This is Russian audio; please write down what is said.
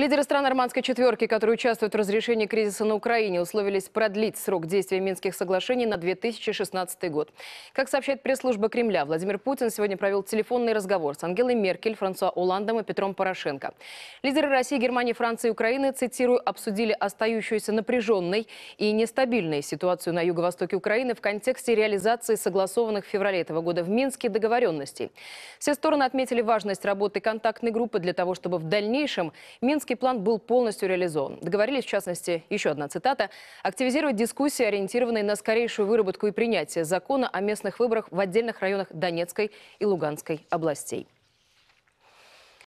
Лидеры стран нормандской четверки, которые участвуют в разрешении кризиса на Украине, условились продлить срок действия Минских соглашений на 2016 год. Как сообщает пресс-служба Кремля, Владимир Путин сегодня провел телефонный разговор с Ангелой Меркель, Франсуа Оландом и Петром Порошенко. Лидеры России, Германии, Франции и Украины, цитирую, обсудили остающуюся напряженной и нестабильной ситуацию на юго-востоке Украины в контексте реализации согласованных в феврале этого года в Минске договоренностей. Все стороны отметили важность работы контактной группы для того, чтобы в дальнейшем Минск Минский план был полностью реализован. Договорились, в частности, еще одна цитата, активизировать дискуссии, ориентированные на скорейшую выработку и принятие закона о местных выборах в отдельных районах Донецкой и Луганской областей.